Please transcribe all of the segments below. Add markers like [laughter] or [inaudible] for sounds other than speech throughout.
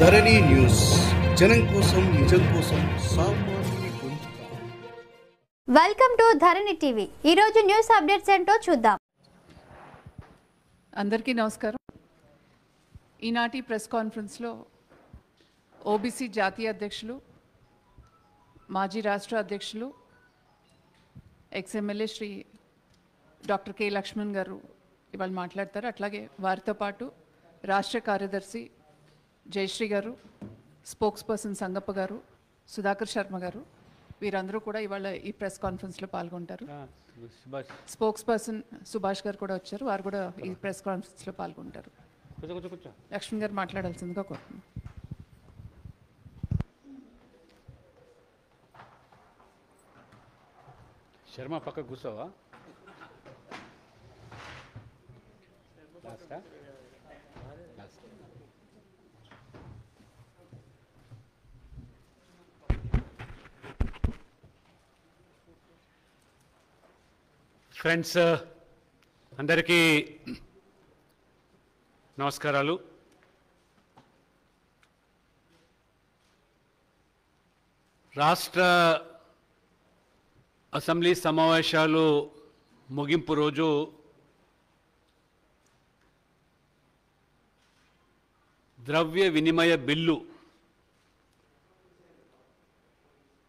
ధరణి news. జనం కోసం నిజం కోసం వెల్కమ్ టు ధరణి టీవీ. ఈరోజు న్యూస్ అప్డేట్స్ ఏంటో చూద్దాం. అందరికీ నమస్కారం. ఈనాటి ప్రెస్ కాన్ఫరెన్స్లో ఓబీసీ జాతీయ అధ్యక్షులు మాజీ రాష్ట్ర అధ్యక్షులు ex MLA Shri doctor K Laxman garu ఇవాళ మాట్లాడతారు. అట్లాగే వారితో పాటు రాష్ట్ర కార్యదర్శి జయశ్రీ గారు స్పోక్స్ పర్సన్ సంగప్ప గారు సుధాకర్ శర్మ గారు వీరందరూ కూడా ఇవాళ ఈ ప్రెస్ కాన్ఫరెన్స్లో పాల్గొంటారు. స్పోక్స్ పర్సన్ సుభాష్ గారు కూడా వచ్చారు వారు కూడా ఈ ప్రెస్ కాన్ఫరెన్స్లో పాల్గొంటారు. లక్ష్మణ్ గారు మాట్లాడాల్సిందిగా కోరుతున్నాను శర్మ పక్క కూర్చోవా? లాస్టా లాస్ట్ ఫ్రెండ్స్ uh, అందరికీ నమస్కారాలు. రాష్ట్ర అసెంబ్లీ సమావేశాలు ముగింపు రోజు ద్రవ్య వినిమయ బిల్లు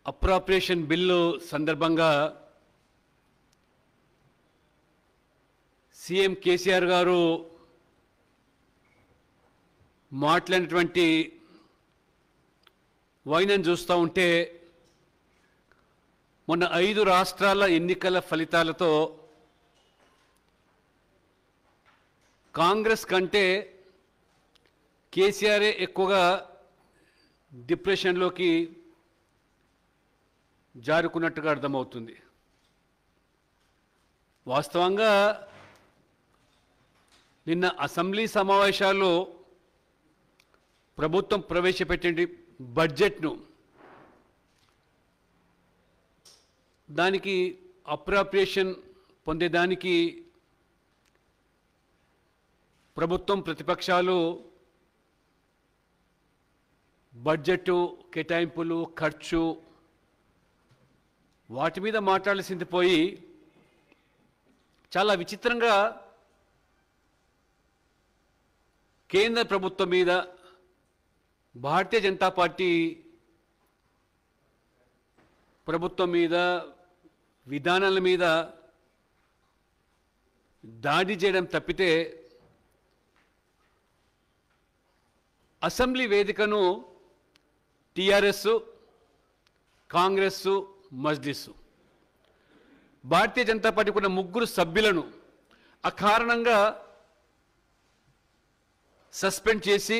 అప్రాప్రియేషన్ బిల్లు సందర్భంగా సీఎం కేసీఆర్ గారు మాట్లాడినటువంటి వైనం చూస్తూ ఉంటే మొన్న ఐదు రాష్ట్రాల ఎన్నికల ఫలితాలతో కాంగ్రెస్ కంటే కేసీఆరే ఎక్కువగా డిప్రెషన్లోకి జారుకున్నట్టుగా అర్థమవుతుంది. వాస్తవంగా నిన్న అసెంబ్లీ సమావేశాల్లో ప్రభుత్వం ప్రవేశపెట్టింది బడ్జెట్ను. దానికి అప్రాప్రియేషన్ పొందేదానికి ప్రభుత్వం ప్రతిపక్షాలు బడ్జెట్ కేటాయింపులు ఖర్చు వాటి మీద మాట్లాడాల్సింది పోయి చాలా విచిత్రంగా కేంద్ర ప్రభుత్వం మీద భారతీయ జనతా పార్టీ ప్రభుత్వం మీద విధానాల మీద దాడి చేయడం తప్పితే అసెంబ్లీ వేదికను టిఆర్ఎస్ కాంగ్రెస్ మజ్లిస్ భారతీయ జనతా పార్టీకి ఉన్న ముగ్గురు సభ్యులను అకారణంగా సస్పెండ్ చేసి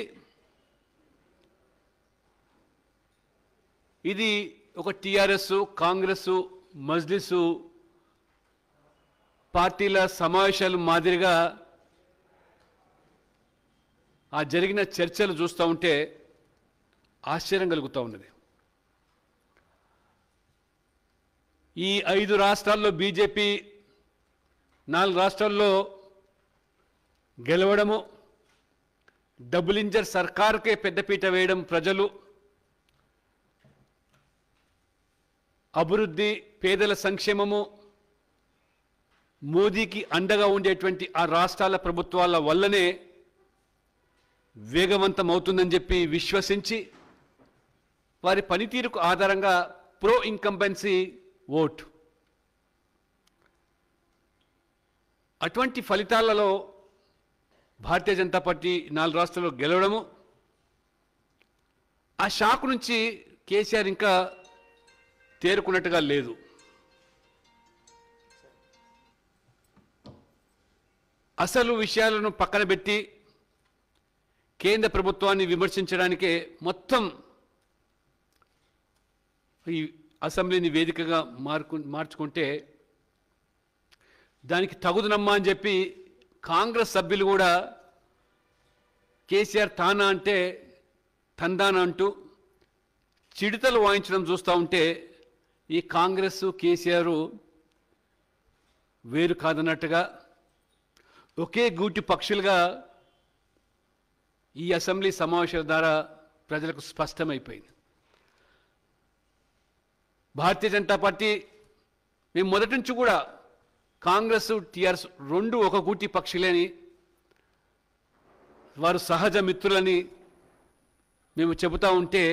ఇది ఒక టీఆర్ఎస్ కాంగ్రెస్ మజ్లిసు పార్టీల సమావేశాలు మాదిరిగా ఆ జరిగిన చర్చలు చూస్తూ ఉంటే ఆశ్చర్యం కలుగుతూ ఉన్నది. ఈ ఐదు రాష్ట్రాల్లో బీజేపీ నాలుగు రాష్ట్రాల్లో గెలవడము డబుల్ ఇంజర్ సర్కార్కే పెద్దపీట వేయడం ప్రజలు అభివృద్ధి పేదల సంక్షేమము మోదీకి అండగా ఉండేటువంటి ఆ రాష్ట్రాల ప్రభుత్వాల వల్లనే వేగవంతం అవుతుందని చెప్పి విశ్వసించి వారి పనితీరుకు ఆధారంగా ప్రో ఇన్కంబెన్సీ ఓట్. అటువంటి ఫలితాలలో భారతీయ జనతా పార్టీ నాలుగు రాష్ట్రాల్లో గెలవడము. ఆ షాక్ నుంచి కేసీఆర్ ఇంకా తేరుకున్నట్టుగా లేదు. అసలు విషయాలను పక్కన పెట్టి కేంద్ర ప్రభుత్వాన్ని విమర్శించడానికే మొత్తం ఈ అసెంబ్లీని వేదికగా మార్కు మార్చుకుంటే దానికి తగుదనమ్మా అని చెప్పి కాంగ్రెస్ సభ్యులు కూడా కేసీఆర్ తానా అంటే తందానా అంటూ చిడతలు వాయించడం చూస్తూ ఉంటే ఈ కాంగ్రెస్ కేసీఆర్ వేరు కాదన్నట్టుగా ఒకే గూటి పక్షులుగా ఈ అసెంబ్లీ సమావేశాల ద్వారా ప్రజలకు స్పష్టమైపోయింది. భారతీయ జనతా పార్టీ మేము మొదటి నుంచి కూడా కాంగ్రెస్ టీఆర్ఎస్ రెండు ఒక గూటి పక్షులని వారు సహజ మిత్రులని మేము చెబుతా ఉంటే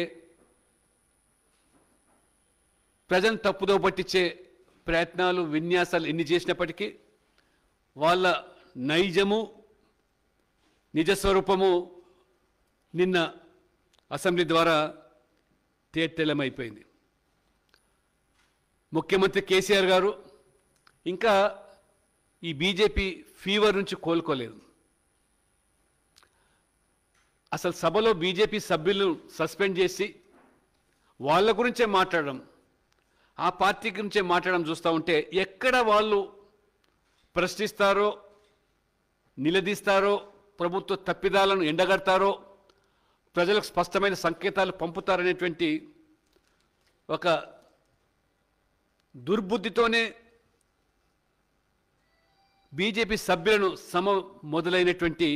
ప్రజలను తప్పుదో పట్టించే ప్రయత్నాలు విన్యాసాలు ఎన్ని చేసినప్పటికీ వాళ్ళ నైజము నిజస్వరూపము నిన్న అసెంబ్లీ ద్వారా తేటెలమైపోయింది. ముఖ్యమంత్రి కేసీఆర్ గారు ఇంకా ఈ బీజేపీ ఫీవర్ నుంచి కోలుకోలేదు. అసలు సభలో బీజేపీ సభ్యులను సస్పెండ్ చేసి వాళ్ళ గురించే మాట్లాడడం ఆ పార్టీ గురించే మాట్లాడడం చూస్తూ ఉంటే ఎక్కడ వాళ్ళు ప్రశ్నిస్తారో నిలదీస్తారో ప్రభుత్వ తప్పిదాలను ఎండగడతారో ప్రజలకు స్పష్టమైన సంకేతాలు పంపుతారనేటువంటి ఒక దుర్బుద్ధితోనే బీజేపీ సభ్యులను సమ మొదలైనటువంటి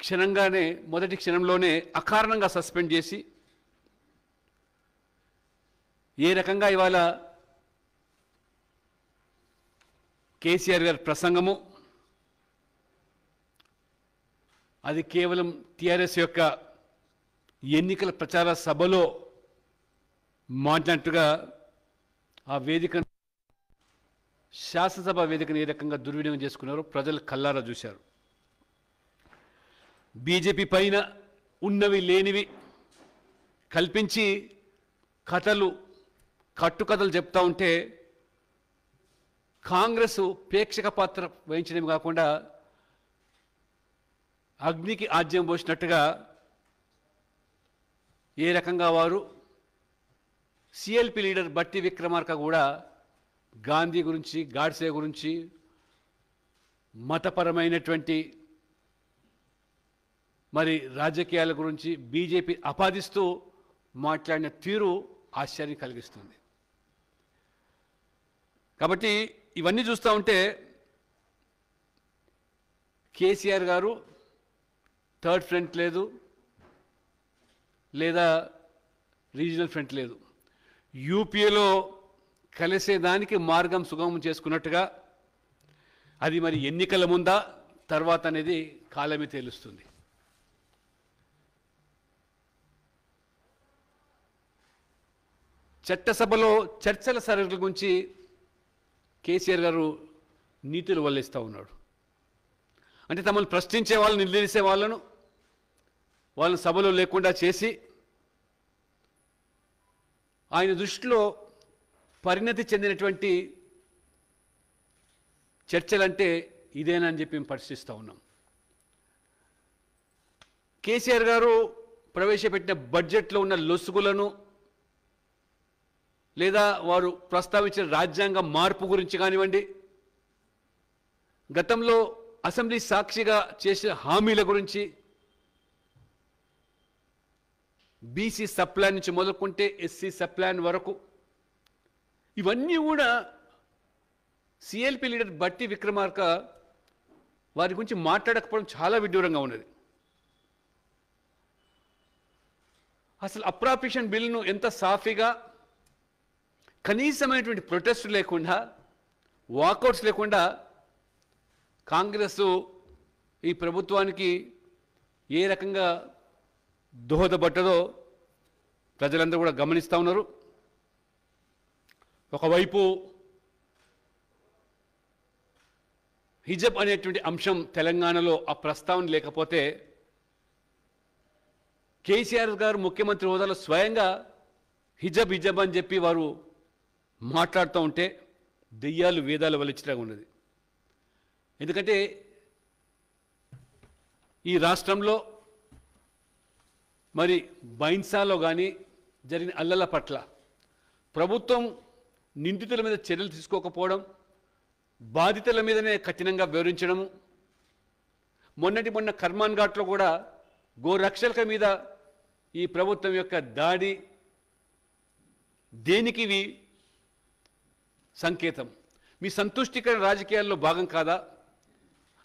క్షణంగానే మొదటి క్షణంలోనే అకారణంగా సస్పెండ్ చేసి ఏ రకంగా ఇవాళ కేసీఆర్ గారి ప్రసంగము అది కేవలం టీఆర్ఎస్ యొక్క ఎన్నికల ప్రచార సభలో మాట్లాడినట్టుగా ఆ వేదికను శాసనసభ వేదికను ఏ రకంగా దుర్వినియోగం చేసుకున్నారో ప్రజలు కల్లారా చూశారు. బీజేపీ పైన ఉన్నవి లేనివి కల్పించి కథలు కట్టుకథలు చెప్తా ఉంటే కాంగ్రెస్ ప్రేక్షక పాత్ర వహించడం కాకుండా అగ్నికి ఆజ్యం పోసినట్టుగా ఏ రకంగా వారు సిఎల్పి లీడర్ బట్టి విక్రమార్క కూడా గాంధీ గురించి గాడ్సే గురించి మతపరమైనటువంటి మరి రాజకీయాల గురించి బీజేపీ అపాదిస్తూ మాట్లాడిన తీరు ఆశ్చర్యం కలిగిస్తుంది. కాబట్టి ఇవన్నీ చూస్తూ ఉంటే కేసీఆర్ గారు థర్డ్ ఫ్రంట్ లేదు లేదా రీజనల్ ఫ్రంట్ లేదు. యూపీఏలో కలిసేదానికి మార్గం సుగమం చేసుకున్నట్టుగా అది మరి ఎన్నికల ముందా తర్వాత అనేది కాలమే తేలుస్తుంది. చట్టసభలో చర్చల సరళిల గురించి కేసీఆర్ గారు నీతులు వల్లిస్తూ ఉన్నాడు. అంటే తమను ప్రశ్నించే వాళ్ళని నిలదీసే వాళ్ళను వాళ్ళని సభలో లేకుండా చేసి ఆయన దృష్టిలో పరిణతి చెందినటువంటి చర్చలంటే ఇదేనని చెప్పి మేము పరిశీలిస్తూ ఉన్నాం. కేసీఆర్ గారు ప్రవేశపెట్టిన బడ్జెట్లో ఉన్న లొసుగులను లేదా వారు ప్రస్తావించిన రాజ్యాంగ మార్పు గురించి కానివ్వండి గతంలో అసెంబ్లీ సాక్షిగా చేసిన హామీల గురించి బీసీ సప్లాన్ నుంచి మొదలుకుంటే ఎస్సీ సప్లాన్ వరకు ఇవన్నీ కూడా సిఎల్పి లీడర్ బట్టి విక్రమార్క వారి గురించి మాట్లాడకపోవడం చాలా విడ్డూరంగా ఉన్నది. అసలు అప్రాపిషన్ బిల్లును ఎంత సాఫీగా కనీసమైనటువంటి ప్రొటెస్ట్ లేకుండా వాకౌట్స్ లేకుండా కాంగ్రెస్ ఈ ప్రభుత్వానికి ఏ రకంగా దోహదపడ్డదో ప్రజలందరూ కూడా గమనిస్తూ ఉన్నారు. ఒకవైపు హిజబ్ అనేటువంటి అంశం తెలంగాణలో ఆ ప్రస్తావన లేకపోతే కేసీఆర్ గారు ముఖ్యమంత్రి హోదాలో స్వయంగా హిజబ్ హిజబ్ అని చెప్పి వారు మాట్లాడుతూ ఉంటే దెయ్యాలు వేదాలు వలిచిలాగా ఉన్నది. ఎందుకంటే ఈ రాష్ట్రంలో మరి బైన్సాలో కానీ జరిగిన అల్లల పట్ల ప్రభుత్వం నిందితుల మీద చర్యలు తీసుకోకపోవడం బాధితుల మీదనే కఠినంగా వివరించడము మొన్నటి మొన్న కర్మాన్ ఘాట్లో కూడా గోరక్షలక మీద ఈ ప్రభుత్వం యొక్క దాడి దేనికి ఇవి సంకేతం? మీ సంతుష్టికర రాజకీయాల్లో భాగం కాదా?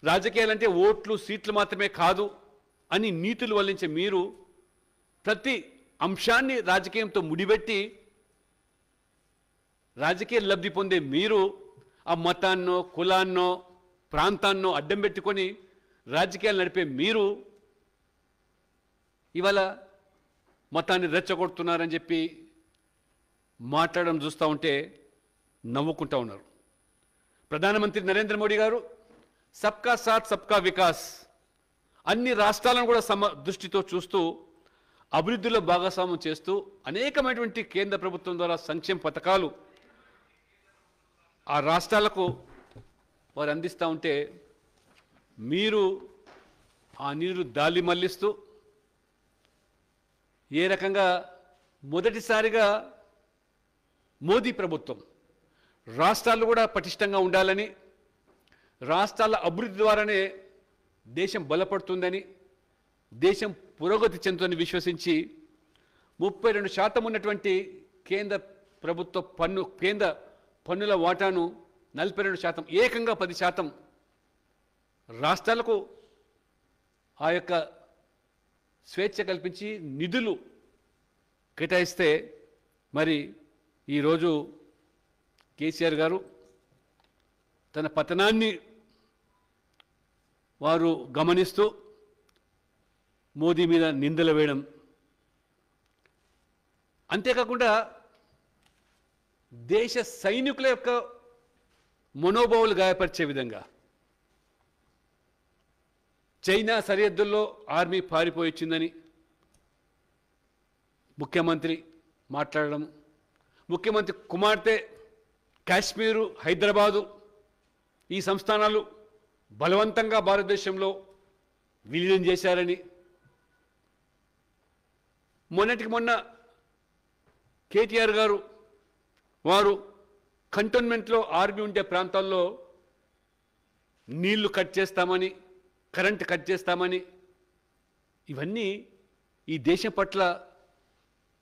రాజకీయాలంటే ఓట్లు సీట్లు మాత్రమే కాదు అని నీతులు వల్లించే మీరు ప్రతి అంశాన్ని రాజకీయంతో ముడిపెట్టి రాజకీయ లబ్ధి పొందే మీరు ఆ మతాన్నో కులాన్నో ప్రాంతాన్నో అడ్డం పెట్టుకొని రాజకీయాలు నడిపే మీరు ఇవాళ మతాన్ని రెచ్చగొడుతున్నారని చెప్పి మాట్లాడడం చూస్తూ ఉంటే నవ్వుకుంటూ ఉన్నారు. ప్రధానమంత్రి నరేంద్ర మోడీ గారు సబ్కా సాత్ సబ్కా వికాస్ అన్ని రాష్ట్రాలను కూడా సమ దృష్టితో చూస్తూ అభివృద్ధిలో భాగస్వామ్యం చేస్తూ అనేకమైనటువంటి కేంద్ర ప్రభుత్వం ద్వారా సంక్షేమ పథకాలు ఆ రాష్ట్రాలకు వారు అందిస్తూ ఉంటే మీరు ఆ నీరు దాలి మళ్ళిస్తూ ఏ రకంగా మొదటిసారిగా మోదీ ప్రభుత్వం రాష్ట్రాలు కూడా పటిష్టంగా ఉండాలని రాష్ట్రాల అభివృద్ధి ద్వారానే దేశం బలపడుతుందని దేశం పురోగతి చెందుతుందని విశ్వసించి ముప్పై రెండు శాతం ఉన్నటువంటి కేంద్ర ప్రభుత్వ పన్ను కేంద్ర పన్నుల వాటాను నలభై రెండు శాతం ఏకంగా పది శాతం రాష్ట్రాలకు ఆ యొక్క స్వేచ్ఛ కల్పించి నిధులు కేటాయిస్తే మరి ఈరోజు కేసీఆర్ గారు తన పతనాన్ని వారు గమనిస్తూ మోదీ మీద నిందలు వేయడం. అంతేకాకుండా దేశ సైనికుల యొక్క మనోభావాలు గాయపరిచే విధంగా. చైనా సరిహద్దుల్లో ఆర్మీ పారిపోయిచ్చిందని ముఖ్యమంత్రి మాట్లాడడం ముఖ్యమంత్రి కుమార్తె కాశ్మీరు హైదరాబాదు ఈ సంస్థానాలు బలవంతంగా భారతదేశంలో విలీనం చేశారని. మొన్నటికి మొన్న కేటీఆర్ గారు వారు కంటోన్మెంట్లో ఆర్మీ ఉండే ప్రాంతాల్లో నీళ్ళు కట్ చేస్తామని కరెంట్ కట్ చేస్తామని ఇవన్నీ ఈ దేశం పట్ల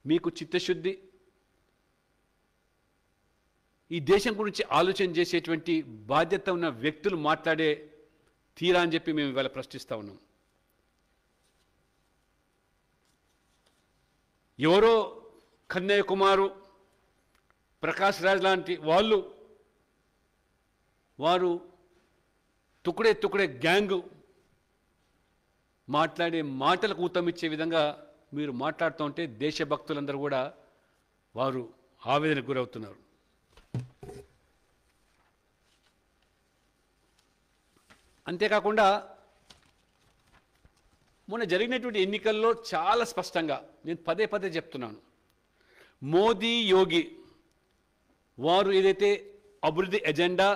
మీకు చిత్తశుద్ధి. ఈ దేశం గురించి ఆలోచన చేసేటువంటి బాధ్యత ఉన్న వ్యక్తులు మాట్లాడే తీరా అని చెప్పి మేము ఇవాళ ప్రశ్నిస్తూ ఉన్నాం. ఎవరో కన్నయ్య కుమారు ప్రకాష్ రాజ్ లాంటి వాళ్ళు వారు తుకుడే తుకుడే గ్యాంగు మాట్లాడే మాటలకు ఊతమిచ్చే విధంగా మీరు మాట్లాడుతూ ఉంటే దేశభక్తులందరూ కూడా వారు ఆవేదనకు గురవుతున్నారు. అంతేకాకుండా మొన్న జరిగినటువంటి ఎన్నికల్లో చాలా స్పష్టంగా నేను పదే పదే చెప్తున్నాను. మోదీ యోగి వారు ఏదైతే అభివృద్ధి ఎజెండా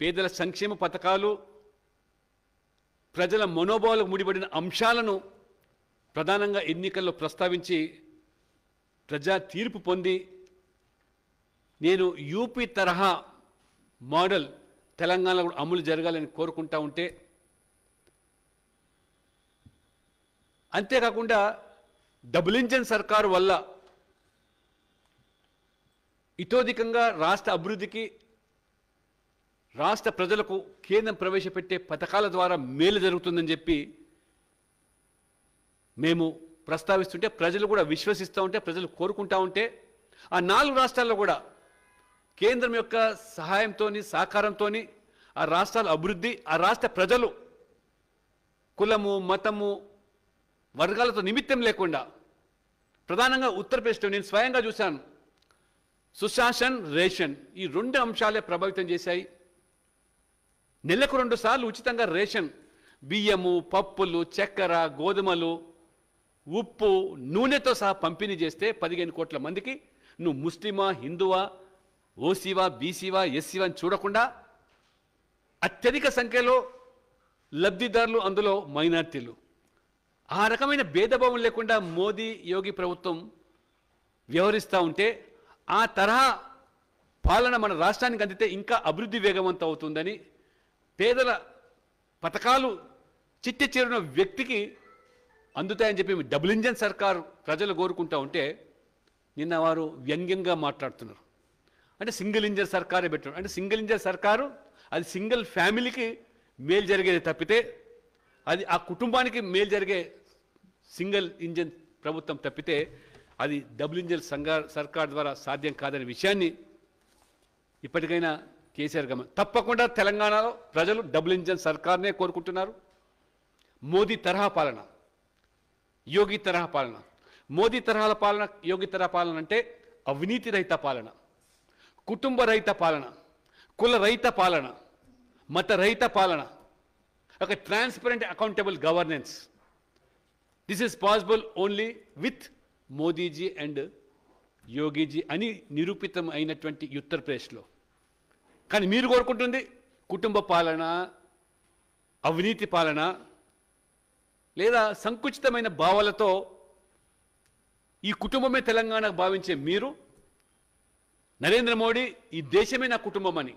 పేదల సంక్షేమ పథకాలు ప్రజల మనోభావాలకు ముడిపడిన అంశాలను ప్రధానంగా ఎన్నికల్లో ప్రస్తావించి ప్రజా తీర్పు పొంది నేను యూపీ తరహా మోడల్ తెలంగాణలో కూడా అమలు జరగాలని కోరుకుంటా ఉంటే అంతేకాకుండా డబుల్ ఇంజన్ సర్కారు వల్ల ఇతోధికంగా రాష్ట్ర అభివృద్ధికి రాష్ట్ర ప్రజలకు కేంద్రం ప్రవేశపెట్టే పథకాల ద్వారా మేలు జరుగుతుందని చెప్పి మేము ప్రస్తావిస్తుంటే ప్రజలు కూడా విశ్వసిస్తూ ఉంటే ప్రజలు కోరుకుంటూ ఉంటే ఆ నాలుగు రాష్ట్రాల్లో కూడా కేంద్రం యొక్క సహాయంతో సహకారంతో ఆ రాష్ట్రాల అభివృద్ధి ఆ రాష్ట్ర ప్రజలు కులము మతము వర్గాలతో నిమిత్తం లేకుండా ప్రధానంగా ఉత్తరప్రదేశ్లో నేను స్వయంగా చూశాను. సుశాసన్ రేషన్ ఈ రెండు అంశాలే ప్రభావితం చేశాయి. నెలకు రెండు సార్లు ఉచితంగా రేషన్ బియ్యము పప్పులు చక్కెర గోధుమలు ఉప్పు నూనెతో సహా పంపిణీ చేస్తే పదిహేను కోట్ల మందికి. నువ్వు ముస్లిమా హిందువా ఓసీవా బీసీవా ఎస్సీవా అని చూడకుండా అత్యధిక సంఖ్యలో లబ్ధిదారులు అందులో మైనార్టీలు. ఆ రకమైన భేదభావం లేకుండా మోదీ యోగి ప్రభుత్వం వ్యవహరిస్తూ ఉంటే ఆ తరహా పాలన మన రాష్ట్రానికి అందితే ఇంకా అభివృద్ధి వేగవంతం అవుతుందని పేదల పథకాలు చిట్టి చేరిన వ్యక్తికి అందుతాయని చెప్పి డబుల్ ఇంజన్ సర్కారు ప్రజలు కోరుకుంటా ఉంటే నిన్న వారు వ్యంగ్యంగా మాట్లాడుతున్నారు. అంటే సింగిల్ ఇంజన్ సర్కారే పెట్టారు. అంటే సింగిల్ ఇంజన్ సర్కారు అది సింగిల్ ఫ్యామిలీకి మేలు జరిగేది తప్పితే అది ఆ కుటుంబానికి మేలు జరిగే సింగిల్ ఇంజన్ ప్రభుత్వం తప్పితే అది డబుల్ సంఘ సర్కార్ ద్వారా సాధ్యం కాదనే విషయాన్ని ఇప్పటికైనా కేసీఆర్ గమ తప్పకుండా తెలంగాణలో ప్రజలు డబుల్ ఇంజన్ సర్కార్నే కోరుకుంటున్నారు. మోదీ తరహా పాలన యోగి తరహా పాలన. మోదీ తరహాల పాలన యోగి తరహా పాలన అంటే అవినీతి రహిత పాలన కుటుంబ రహిత పాలన కుల రహిత పాలన మత రహిత పాలన ఒక transparent accountable governance. This is possible only with Modiji and Yogiji అని నిరూపితం అయినటువంటి ఉత్తరప్రదేశ్లో. కానీ మీరు కోరుకుంటుంది కుటుంబ పాలన అవినీతి పాలన లేదా సంకుచితమైన భావాలతో ఈ కుటుంబమే తెలంగాణ భావించే మీరు నరేంద్ర మోడీ ఈ దేశమే నా కుటుంబం అని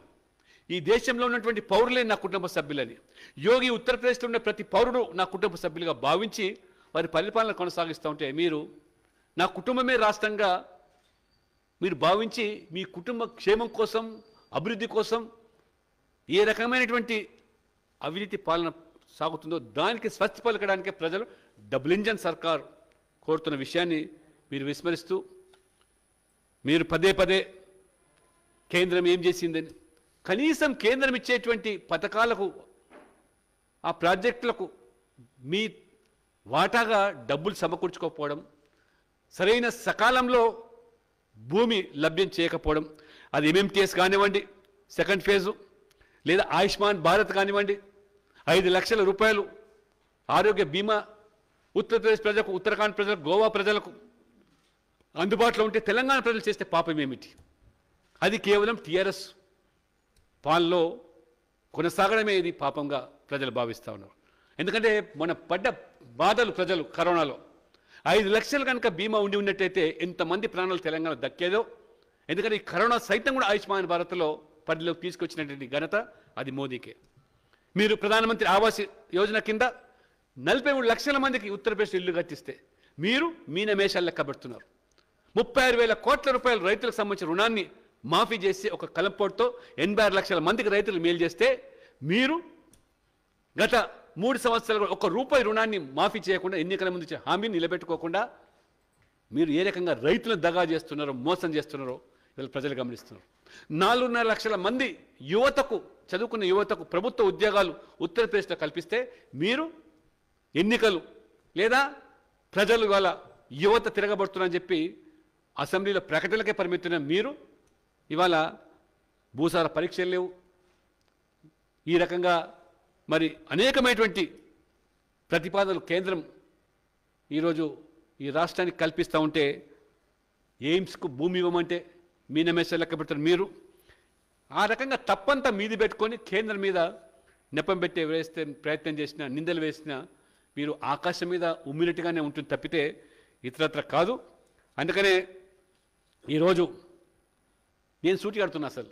ఈ దేశంలో ఉన్నటువంటి పౌరులే నా కుటుంబ సభ్యులని యోగి ఉత్తరప్రదేశ్లో ఉన్న ప్రతి పౌరుడు నా కుటుంబ సభ్యులుగా భావించి వారి పరిపాలన కొనసాగిస్తూ ఉంటే మీరు నా కుటుంబమే రాష్ట్రంగా మీరు భావించి మీ కుటుంబ క్షేమం కోసం అభివృద్ధి కోసం ఏ రకమైనటువంటి అవినీతి పాలన సాగుతుందో దానికి స్వచ్ఛ పలకడానికే ప్రజలు డబుల్ ఇంజన్ సర్కార్ కోరుతున్న విషయాన్ని మీరు విస్మరిస్తూ మీరు పదే పదే కేంద్రం ఏం చేసిందని కనీసం కేంద్రం ఇచ్చేటువంటి పథకాలకు ఆ ప్రాజెక్టులకు మీ వాటాగా డబ్బులు సమకూర్చుకోకపోవడం సరైన సకాలంలో భూమి లభ్యం చేయకపోవడం అది ఎంఎంటీఎస్ కానివ్వండి సెకండ్ ఫేజు లేదా ఆయుష్మాన్ భారత్ కానివ్వండి ఐదు లక్షల రూపాయలు ఆరోగ్య బీమా ఉత్తరప్రదేశ్ ప్రజలకు ఉత్తరాఖండ్ ప్రజలకు గోవా ప్రజలకు అందుబాటులో ఉంటే తెలంగాణ ప్రజలు చేస్తే పాపం ఏమిటి? అది కేవలం టీఆర్ఎస్ పాలనలో కొనసాగడమే ఇది పాపంగా ప్రజలు భావిస్తూ ఉన్నారు. ఎందుకంటే మన పడ్డ బాధలు ప్రజలు కరోనాలో ఐదు లక్షలు కనుక బీమా ఉండి ఉన్నట్టయితే ఎంతమంది ప్రాణాలు తెలంగాణ దక్కేదో? ఎందుకంటే ఈ కరోనా సైతం కూడా ఆయుష్మాన్ భారత్లో పరిధిలోకి తీసుకొచ్చినటువంటి ఘనత అది మోదీకే. మీరు ప్రధానమంత్రి ఆవాస్ యోజన కింద నలభై మూడు లక్షల మందికి ఉత్తరప్రదేశ్ ఇల్లు కట్టిస్తే మీరు మీనమేషాలు లెక్క పెడుతున్నారు. ముప్పై ఆరు వేల కోట్ల రూపాయలు రైతులకు సంబంధించిన రుణాన్ని మాఫీ చేసి ఒక కలంపోటుతో ఎనభై ఆరు లక్షల మందికి రైతులు మేలు చేస్తే మీరు గత మూడు సంవత్సరాలు ఒక రూపాయి రుణాన్ని మాఫీ చేయకుండా ఎన్నికల ముందు ఇచ్చే హామీని నిలబెట్టుకోకుండా మీరు ఏ రకంగా రైతులను దగా చేస్తున్నారో మోసం చేస్తున్నారో వీళ్ళు ప్రజలు గమనిస్తున్నారు. నాలుగున్నర లక్షల మంది యువతకు చదువుకున్న యువతకు ప్రభుత్వ ఉద్యోగాలు ఉత్తరప్రదేశ్లో కల్పిస్తే మీరు ఎన్నికలు లేదా ప్రజలు వాళ్ళ యువత తిరగబడుతున్నారని చెప్పి అసెంబ్లీలో ప్రకటనలకే పరిమితున్న మీరు ఇవాళ భూసార పరీక్షలు లేవు. ఈ రకంగా మరి అనేకమైనటువంటి ప్రతిపాదనలు కేంద్రం ఈరోజు ఈ రాష్ట్రానికి కల్పిస్తూ ఉంటే ఎయిమ్స్కు భూమి ఇవ్వమంటే మీనమేస లెక్క పెడతారు మీరు. ఆ రకంగా తప్పంతా మీది పెట్టుకొని కేంద్రం మీద నెపం పెట్టే వేస్తే ప్రయత్నం చేసిన నిందలు వేసిన మీరు ఆకాశం మీద ఉమ్మినట్టుగానే ఉంటుంది తప్పితే ఇతరత్ర కాదు. అందుకనే ఈరోజు నేను సూటిగాడుతున్నా అసలు.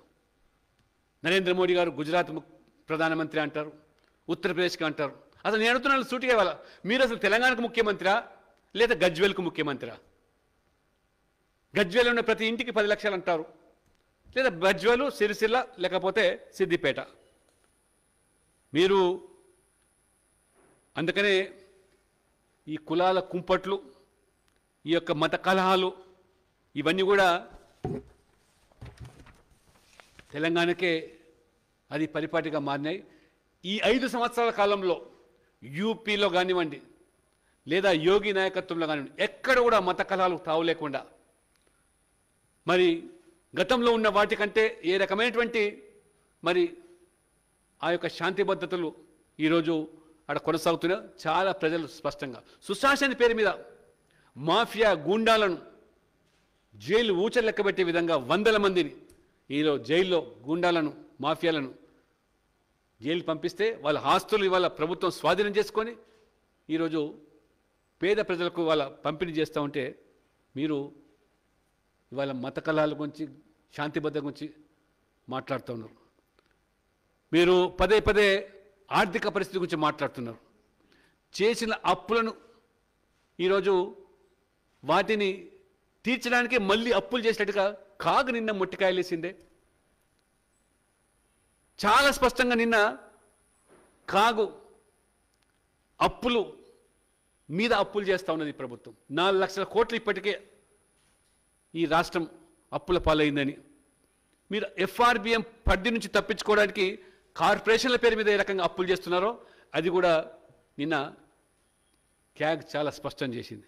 నరేంద్ర మోడీ గారు గుజరాత్ ము- ప్రధానమంత్రి అంటారు. ఉత్తరప్రదేశ్కి అంటారు. అసలు నేను అడుగుతున్నాను సూటిగా ఇవ్వాలి? మీరు అసలు తెలంగాణకు ముఖ్యమంత్రా లేదా గజ్వేల్కు ముఖ్యమంత్రా గజ్వేల్ ఉన్న ప్రతి ఇంటికి పది లక్షలు అంటారు. లేదా గజ్వేలు సిరిసిల్ల లేకపోతే సిద్దిపేట. మీరు అందుకనే ఈ కులాల కుంపట్లు ఈ యొక్క మత కలహాలు ఇవన్నీ కూడా తెలంగాణకే అది పరిపాటిగా మారినాయి. ఈ ఐదు సంవత్సరాల కాలంలో యూపీలో కానివ్వండి లేదా యోగి నాయకత్వంలో కానివ్వండి ఎక్కడ కూడా మత కలహాలు తావు లేకుండా మరి గతంలో ఉన్న వాటికంటే ఏ రకమైనటువంటి మరి ఆ యొక్క శాంతి భద్రతలు ఈరోజు అక్కడ కొనసాగుతున్నాయి చాలా ప్రజలు స్పష్టంగా. సుశాసన పేరు మీద మాఫియా గూండాలను జైలు ఊచలు లెక్కబెట్టే విధంగా వందల మందిని ఈరోజు జైల్లో గూండాలను మాఫియాలను జైలు పంపిస్తే వాళ్ళ ఆస్తులు ఇవాళ ప్రభుత్వం స్వాధీనం చేసుకొని ఈరోజు పేద ప్రజలకు వాళ్ళ పంపిణీ చేస్తూ ఉంటే మీరు ఇవాళ మత కళాల గురించి శాంతి భద్రత గురించి మాట్లాడుతూ ఉన్నారు. మీరు పదే పదే ఆర్థిక పరిస్థితి గురించి మాట్లాడుతున్నారు. చేసిన అప్పులను ఈరోజు వాటిని తీర్చడానికి మళ్ళీ అప్పులు చేసినట్టుగా కాగు నిన్న మొట్టికాయలేసిందే. చాలా స్పష్టంగా నిన్న కాగు అప్పులు మీద అప్పులు చేస్తూ ఉన్నది ప్రభుత్వం. నాలుగు లక్షల కోట్లు ఇప్పటికే ఈ రాష్ట్రం అప్పుల పాలైందని. మీరు ఎఫ్ఆర్బిఎం పరిధి నుంచి తప్పించుకోవడానికి కార్పొరేషన్ల పేరు మీద ఏ రకంగా అప్పులు చేస్తున్నారో అది కూడా నిన్న క్యాగ్ చాలా స్పష్టం చేసింది.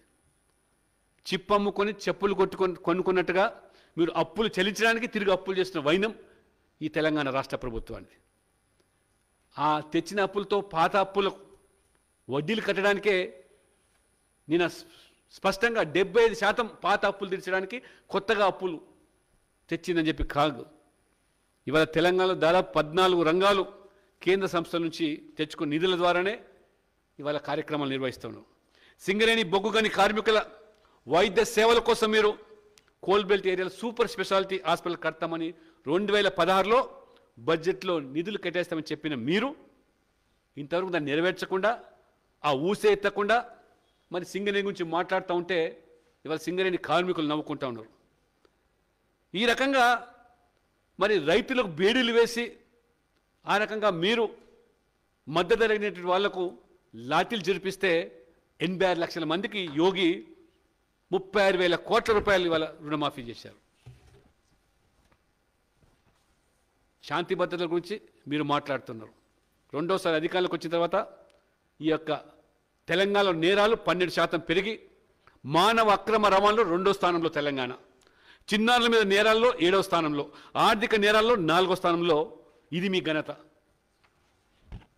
చిప్ అమ్ముకొని చెప్పులు కొట్టుకొని కొనుక్కున్నట్టుగా మీరు అప్పులు చెల్లించడానికి తిరిగి అప్పులు చేస్తున్న వైనం ఈ తెలంగాణ రాష్ట్ర ప్రభుత్వానికి. ఆ తెచ్చిన అప్పులతో పాత అప్పులు వడ్డీలు కట్టడానికే నేను స్పష్టంగా డెబ్బై ఐదు శాతం పాత అప్పులు తీర్చడానికి కొత్తగా అప్పులు తెచ్చిందని చెప్పి కాదు ఇవాళ తెలంగాణలో దాదాపు పద్నాలుగు రంగాలు కేంద్ర సంస్థల నుంచి తెచ్చుకున్న నిధుల ద్వారానే ఇవాళ కార్యక్రమాలు నిర్వహిస్తున్నాం. సింగరేణి బొగ్గుగని కార్మికుల వైద్య సేవల కోసం మీరు కోల్బెల్ట్ ఏరియాలో సూపర్ స్పెషాలిటీ హాస్పిటల్ కడతామని రెండు వేల పదహారులో బడ్జెట్లో నిధులు కట్టేస్తామని చెప్పిన మీరు ఇంతవరకు దాన్ని నెరవేర్చకుండా ఆ ఊసే ఎత్తకుండా మరి సింగరేణి గురించి మాట్లాడుతూ ఉంటే ఇవాళ సింగరేణి కార్మికులు నవ్వుకుంటా ఉన్నారు. ఈ రకంగా మరి రైతులకు బేడీలు వేసి ఆ రకంగా మీరు మద్దతు జరిగినటువంటి వాళ్ళకు లాఠీలు జరిపిస్తే ఎనభై ఆరు లక్షల మందికి యోగి ముప్పై ఆరు వేల కోట్ల రూపాయలు ఇవాళ రుణమాఫీ చేశారు. శాంతి భద్రతల గురించి మీరు మాట్లాడుతున్నారు. రెండోసారి అధికారంలోకి వచ్చిన తర్వాత ఈ యొక్క తెలంగాణలో నేరాలు పన్నెండు శాతం పెరిగి మానవ అక్రమ రవాణాలో రెండో స్థానంలో తెలంగాణ. చిన్నారుల మీద నేరాల్లో ఏడో స్థానంలో ఆర్థిక నేరాల్లో నాలుగో స్థానంలో ఇది మీ ఘనత.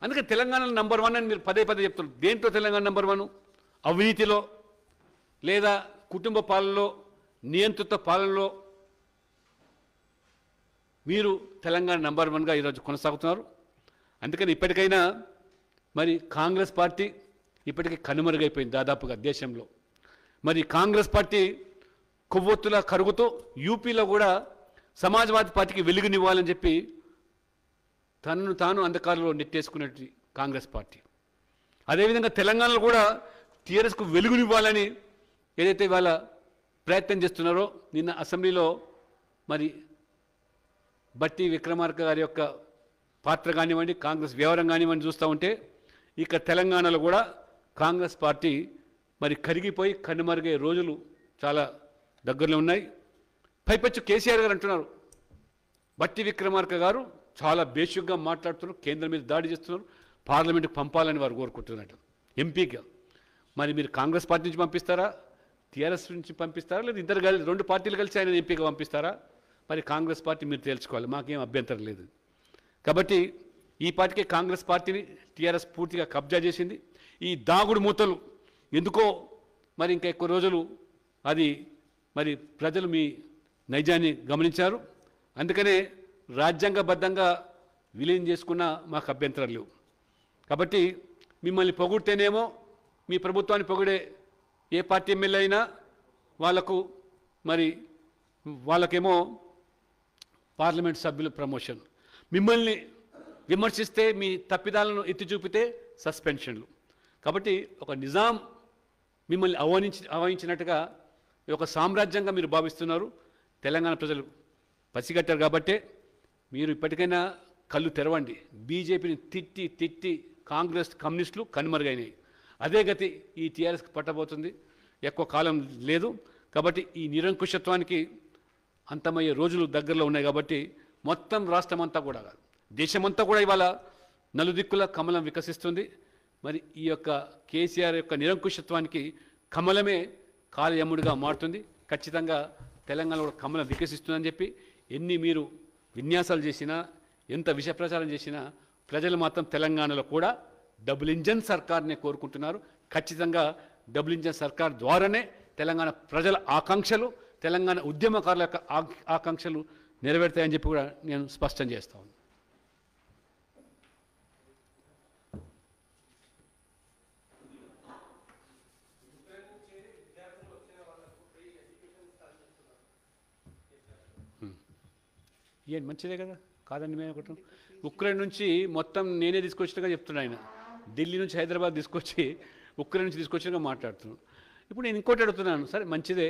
అందుకే తెలంగాణలో నంబర్ వన్ అని మీరు పదే పదే చెప్తున్నారు. దేంట్లో తెలంగాణ నంబర్ వన్? అవినీతిలో లేదా కుటుంబ పాలనలో నియంత్రిత పాలనలో మీరు తెలంగాణ నెంబర్ వన్గా ఈరోజు కొనసాగుతున్నారు. అందుకని ఇప్పటికైనా మరి కాంగ్రెస్ పార్టీ ఇప్పటికీ కనుమరుగైపోయింది దాదాపుగా దేశంలో. మరి కాంగ్రెస్ పార్టీ కొవ్వొత్తులా కరుగుతూ యూపీలో కూడా సమాజ్వాదీ పార్టీకి వెలుగునివ్వాలని చెప్పి తనను తాను అంధకారంలో నెట్టేసుకునేటి కాంగ్రెస్ పార్టీ. అదేవిధంగా తెలంగాణలో కూడా టీఆర్ఎస్కు వెలుగునివ్వాలని ఏదైతే ఇవాళ ప్రయత్నం చేస్తున్నారో నిన్న అసెంబ్లీలో మరి బట్టి విక్రమార్క గారి యొక్క పాత్ర కానివ్వండి కాంగ్రెస్ వ్యవహారం కానివ్వండి చూస్తూ ఉంటే ఇక తెలంగాణలో కూడా కాంగ్రెస్ పార్టీ మరి కరిగిపోయి కనుమరుగే రోజులు చాలా దగ్గరలో ఉన్నాయి. పైపచ్చు కేసీఆర్ గారు అంటున్నారు. బట్టి విక్రమార్క గారు చాలా బేసిక్గా మాట్లాడుతున్నారు కేంద్రం మీద దాడి చేస్తున్నారు పార్లమెంట్కి పంపాలని వారు కోరుకుంటున్నట్టు. ఎంపీగా. మరి మీరు కాంగ్రెస్ పార్టీ నుంచి పంపిస్తారా? టీఆర్ఎస్ నుంచి పంపిస్తారా? లేదా ఇద్దరు కలిసి రెండు పార్టీలు కలిసి ఆయన ఎంపీగా పంపిస్తారా? మరి కాంగ్రెస్ పార్టీ మీరు తేల్చుకోవాలి. మాకేం అభ్యంతరం లేదు. కాబట్టి ఈ పార్టీకే కాంగ్రెస్ పార్టీని టీఆర్ఎస్ పూర్తిగా కబ్జా చేసింది. ఈ దాగుడు మూతలు ఎందుకో మరి ఇంకా ఎక్కువ రోజులు అది మరి ప్రజలు మీ నైజాన్ని గమనించారు. అందుకనే రాజ్యాంగబద్ధంగా విలీనం చేసుకున్న మాకు అభ్యంతరం లేవు. కాబట్టి మిమ్మల్ని పొగిడితేనేమో మీ ప్రభుత్వాన్ని పొగిడే ఏ పార్టీ ఎమ్మెల్యే అయినా వాళ్ళకు మరి వాళ్ళకేమో పార్లమెంట్ సభ్యుల ప్రమోషన్. మిమ్మల్ని విమర్శిస్తే మీ తప్పిదాలను ఎత్తి చూపితే సస్పెన్షన్లు. కాబట్టి ఒక నిజాం మిమ్మల్ని ఆహ్వానించి ఆహ్వానించినట్టుగా ఒక సామ్రాజ్యంగా మీరు భావిస్తున్నారు. తెలంగాణ ప్రజలు పసిగట్టారు కాబట్టే మీరు ఇప్పటికైనా కళ్ళు తెరవండి. బీజేపీని తిట్టి తిట్టి కాంగ్రెస్ కమ్యూనిస్టులు కనుమరుగైనాయి. అదే గతి ఈ టీఆర్ఎస్కి పట్టబోతుంది. ఎక్కువ కాలం లేదు. కాబట్టి ఈ నిరంకుశత్వానికి అంతమయ్యే రోజులు దగ్గరలో ఉన్నాయి కాబట్టి మొత్తం రాష్ట్రం అంతా కూడా కాదు. దేశమంతా కూడా ఇవాళ నలుదిక్కుల కమలం వికసిస్తుంది. మరి ఈ యొక్క కేసీఆర్ యొక్క నిరంకుశత్వానికి కమలమే కాలయముడిగా మారుతుంది. ఖచ్చితంగా తెలంగాణలో కూడా కమలం వికసిస్తుందని చెప్పి ఎన్ని మీరు విన్యాసాలు చేసినా ఎంత విష ప్రచారం చేసినా ప్రజలు మాత్రం తెలంగాణలో కూడా డబుల్ ఇంజన్ సర్కార్నే కోరుకుంటున్నారు. ఖచ్చితంగా డబుల్ ఇంజన్ సర్కార్ ద్వారానే తెలంగాణ ప్రజల ఆకాంక్షలు తెలంగాణ ఉద్యమకారుల యొక్క ఆకాంక్షలు నెరవేరుతాయని చెప్పి కూడా నేను స్పష్టం చేస్తా ఉన్నాను ఏంటి మంచిదే కదా? కాదండి మేము ఒకటి. ఉక్రెయిన్ నుంచి మొత్తం నేనే తీసుకొచ్చినగా చెప్తున్నా ఆయన. ఢిల్లీ నుంచి హైదరాబాద్ తీసుకొచ్చి ఉక్రెయిన్ నుంచి తీసుకొచ్చినగా మాట్లాడుతున్నాను ఇప్పుడు నేను ఇంకోటి అడుగుతున్నాను. సరే మంచిదే.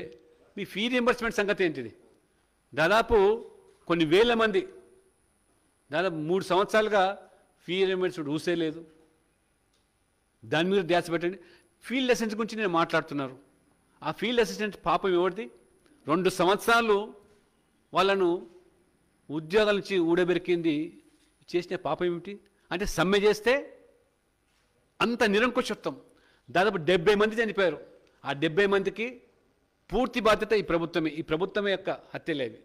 మీ ఫీ రియంబర్స్మెంట్ సంగతి ఏంటిది? దాదాపు కొన్ని వేల మంది దాదాపు మూడు సంవత్సరాలుగా ఫీ రియంబర్స్మెంట్ ఊసే లేదు. దాని మీద ధ్యాస పెట్టండి. ఫీల్డ్ అసిస్టెంట్ గురించి నేను మాట్లాడుతున్నారు. ఆ ఫీల్డ్ అసిస్టెంట్ పాపం ఎవరిది? రెండు సంవత్సరాలు వాళ్ళను ఉద్యోగాల నుంచి ఊడబెరికింది చేసిన పాపం ఏమిటి? అంటే సమ్మె చేస్తే అంత నిరంకుశత్వం. దాదాపు డెబ్బై మంది చనిపోయారు. ఆ డెబ్బై మందికి పూర్తి బాధ్యత ఈ ప్రభుత్వమే ఈ ప్రభుత్వమే యొక్క హత్యలేవి.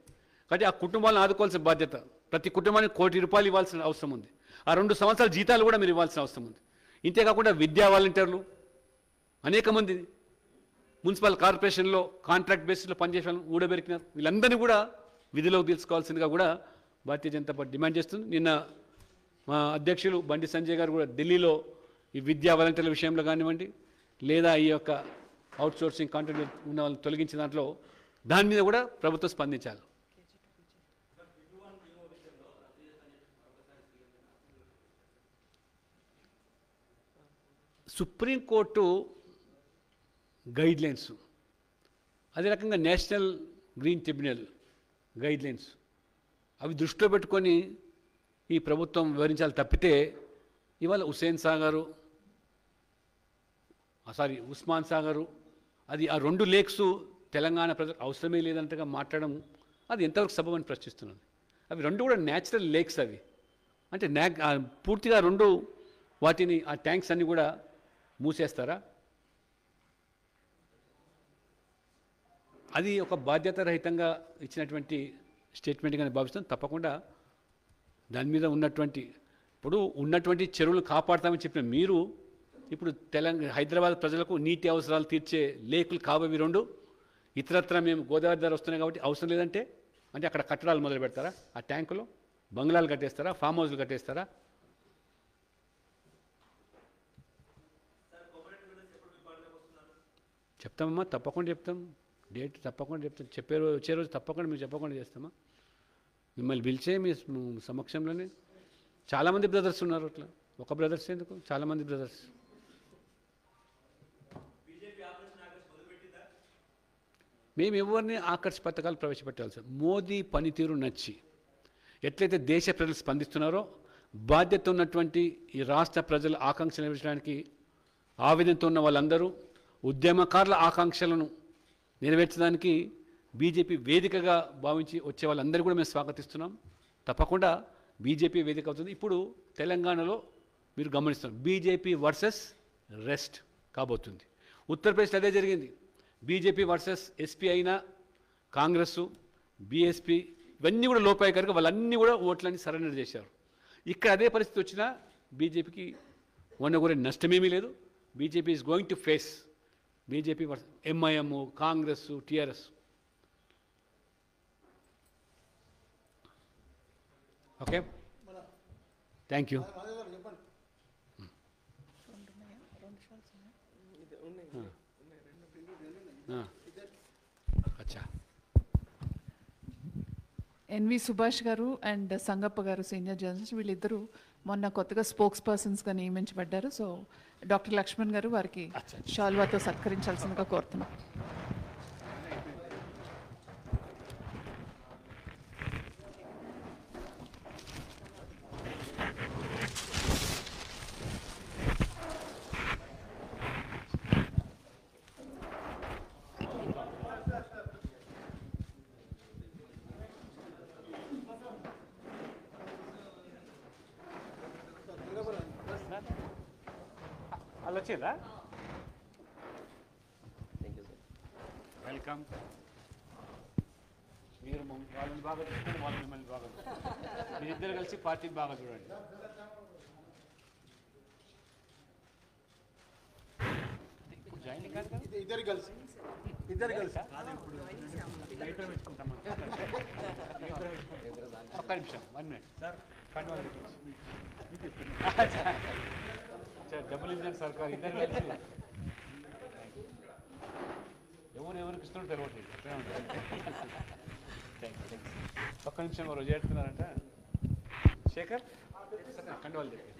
కాబట్టి ఆ కుటుంబాలను ఆదుకోవాల్సిన బాధ్యత ప్రతి కుటుంబానికి కోటి రూపాయలు ఇవ్వాల్సిన అవసరం ఉంది. ఆ రెండు సంవత్సరాల జీతాలు కూడా మీరు ఇవ్వాల్సిన అవసరం ఉంది. ఇంతేకాకుండా విద్యా వాలంటీర్లు అనేక మంది మున్సిపల్ కార్పొరేషన్లో కాంట్రాక్ట్ బేసిస్లో పనిచేసే ఊడబెరికినారు. వీళ్ళందరినీ కూడా విధిలోకి తీసుకోవాల్సిందిగా కూడా భారతీయ జనతా పార్టీ డిమాండ్ చేస్తుంది. నిన్న మా అధ్యక్షులు బండి సంజయ్ గారు కూడా ఢిల్లీలో ఈ విద్యా వాలంటీర్ల విషయంలో కానివ్వండి లేదా ఈ యొక్క అవుట్సోర్సింగ్ కాంట్రాక్ట్ ఉన్న వాళ్ళని తొలగించిన దాంట్లో దాని మీద కూడా ప్రభుత్వం స్పందించాలి. సుప్రీంకోర్టు గైడ్లైన్స్ అదే రకంగా నేషనల్ గ్రీన్ ట్రిబ్యునల్ గైడ్లైన్స్ అవి దృష్టిలో పెట్టుకొని ఈ ప్రభుత్వం వివరించాలి తప్పితే ఇవాళ హుసేన్ సాగరు సారీ ఉస్మాన్ సాగరు అది ఆ రెండు లేక్స్ తెలంగాణ ప్రజలకు అవసరమే లేదంటగా మాట్లాడడం అది ఎంతవరకు సబబని ప్రశ్నిస్తున్నాను అవి రెండు కూడా న్యాచురల్ లేక్స్ అవి. అంటే న్యా పూర్తిగా రెండు వాటిని ఆ ట్యాంక్స్ అన్నీ కూడా మూసేస్తారా? అది ఒక బాధ్యత రహితంగా ఇచ్చినటువంటి స్టేట్మెంట్గా నేను భావిస్తాను తప్పకుండా దాని మీద ఉన్నటువంటి ఇప్పుడు ఉన్నటువంటి చెరువులు కాపాడతామని చెప్పిన మీరు ఇప్పుడు తెలంగాణ హైదరాబాద్ ప్రజలకు నీటి అవసరాలు తీర్చే లేకులు కాబోవి రెండు. ఇతరత్ర మేము గోదావరి ధర వస్తున్నాయి కాబట్టి అవసరం లేదంటే అంటే అక్కడ కట్టడాలు మొదలు పెడతారా? ఆ ట్యాంకులో బంగ్లాలు కట్టేస్తారా? ఫామ్ హౌస్లు కట్టేస్తారా? చెప్తామమ్మా తప్పకుండా చెప్తాం. డేట్ తప్పకుండా చెప్తాం. చెప్పే రోజు వచ్చే రోజు తప్పకుండా మేము చెప్పకుండా చేస్తామా? మిమ్మల్ని పిలిచే మీ సమక్షంలోనే. చాలామంది బ్రదర్స్ ఉన్నారు అట్లా. ఒక బ్రదర్స్ ఎందుకు? చాలామంది బ్రదర్స్. మేము ఎవరిని ఆకర్ష పథకాలు ప్రవేశపెట్టాల్సి మోదీ పనితీరు నచ్చి ఎట్లయితే దేశ ప్రజలు స్పందిస్తున్నారో బాధ్యత ఉన్నటువంటి ఈ రాష్ట్ర ప్రజల ఆకాంక్షలు నెరవేర్చడానికి ఆవేదనతో ఉన్న వాళ్ళందరూ ఉద్యమకారుల ఆకాంక్షలను నెరవేర్చడానికి బీజేపీ వేదికగా భావించి వచ్చే వాళ్ళందరూ కూడా మేము స్వాగతిస్తున్నాం. తప్పకుండా బీజేపీ వేదిక అవుతుంది. ఇప్పుడు తెలంగాణలో మీరు గమనిస్తున్నారు బీజేపీ వర్సెస్ రెస్ట్ కాబోతుంది. ఉత్తరప్రదేశ్లో అదే జరిగింది. బీజేపీ వర్సెస్ ఎస్పీ అయినా కాంగ్రెస్ బీఎస్పీ ఇవన్నీ కూడా లోపాయకారిగా వాళ్ళన్నీ కూడా ఓట్లన్నీ సరెండర్ చేశారు. ఇక్కడ అదే పరిస్థితి వచ్చినా బీజేపీకి వన్ కూడా నష్టమేమీ లేదు. BJP is going to face BJP versus MIM Congress TRS. Okay? Thank you N V Subhash గారు అండ్ సంగప్ప గారు సీనియర్ జర్నలిస్ట్ వీళ్ళిద్దరూ మొన్న కొత్తగా స్పోక్స్ పర్సన్స్గా నియమించబడ్డారు. సో డాక్టర్ లక్ష్మణ్ గారు వారికి షాల్వాతో సత్కరించాల్సిందిగా కోరుతున్నాం. వచ్చిందా? వెల్కమ్ మీరు వాళ్ళని బాగా చూసుకోండి వాళ్ళు మిమ్మల్ని బాగా చూసుకోండి. మీరిద్దరు కలిసి పార్టీని బాగా చూడండి. జాయిన్ కాదు కదా? ఇద్దరు కలిసి. ఇద్దరు కలిసి. ఒక్క నిమిషం one minute sir. [laughs] Double engine సర్కార్ ఇద్దరు కలిసి ఎవరు ఎవరికి ఇస్తున్నారో తెలియట్లేదు అట్లే ఉంటుంది. Thank you, thank you. ఒక్క నిమిషం ఎవరు చేస్తున్నారంట శేఖర్ కండవాళ్ళు చెప్పి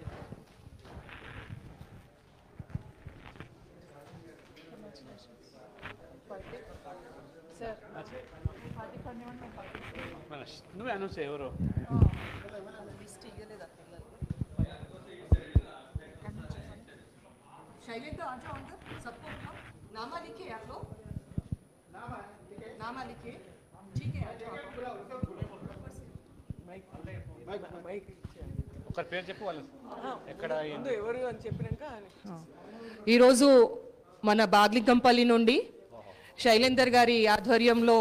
మన నువ్వే అనౌన్స్ చేయి ఎవరు शैलेंद्र आ जाओ अंदर सबको उठाओ नामा लिखिए आप लोग नामा लिखिए ठीक है आ जाओ ఒకరి పేరు చెప్పు వాళ్ళు ఎక్కడ ఏంటి? ఈరోజు మన బాగ్లికంపల్లి నుండి శైలేందర్ గారి ఆధ్వర్యంలో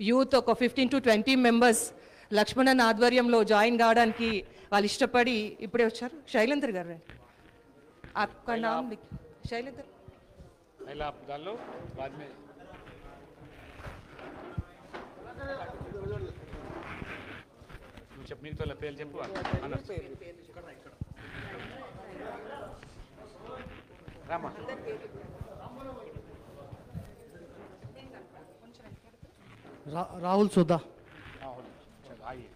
యూత్ ఒక fifteen to twenty members Lakshmanan ఆధ్వర్యంలో జాయిన్ కావడానికి వాళ్ళు ఇష్టపడి ఇప్పుడే వచ్చారు శైలేందర్ గారు రండి. आपका नाम लिख- शैलेंद्र पहला आप डाल लो बाद में నువ్వు చెప్పు నీకు తోల పేరు చెప్పు అన్న రామా रा, राहुल सोदा राहुल चलो आइए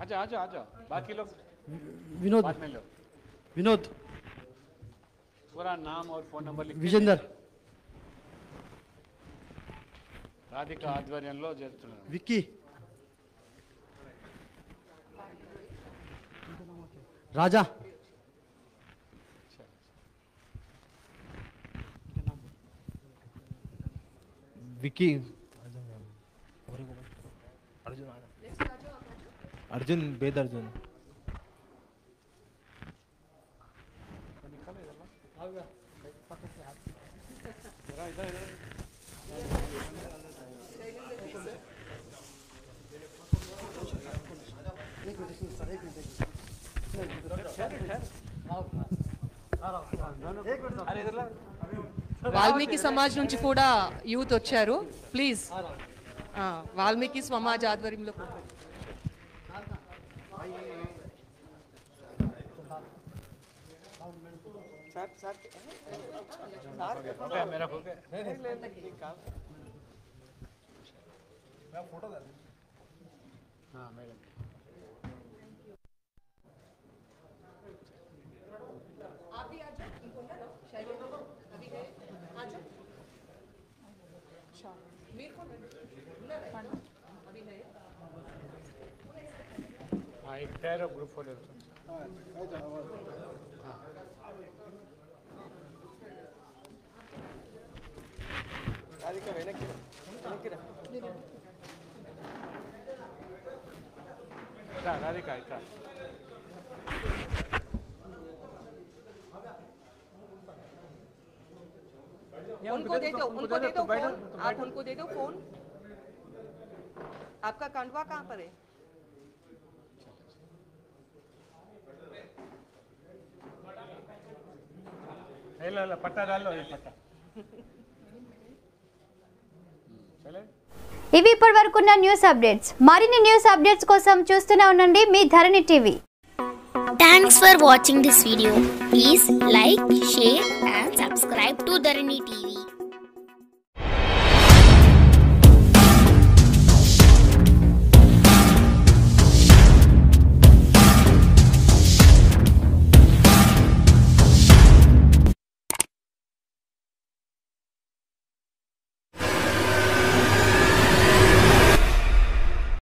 माटायरो राहुल बागड़ी आजा आजा आजा बाकी लोग विनोद बाद में लो विनोद पूरा नाम और फोन नंबर लिख विजेंदर రాధిక ఆధ్వర్యంలో జరుగుతున్నారు विक्की राजा विकी అర్జున్ బేద్ అర్జున్ వాల్మీకి సమాజ్ నుంచి కూడా యూత్ వచ్చారు. ప్లీజ్. వాల్మీకి సమాజ్ ఆధ్వర్యంలో उनको दे दो उनको दे दो फ़ोन आप उनको दे दो फ़ोन आपका कांडवा कहाँ पर है ಇಲ್ಲ ಇಲ್ಲ ಪಟ್ಟ ಡಾಲೋ ಈ ಪಟ್ಟ చలే ఇవి ఇప్పటి వరకున్న న్యూస్ అప్డేట్స్ మరిన్ని న్యూస్ అప్డేట్స్ కోసం చూస్తూనే ఉండండి మీ Dharani TV Thanks for watching this video. Please like, share and subscribe to Dharani TV.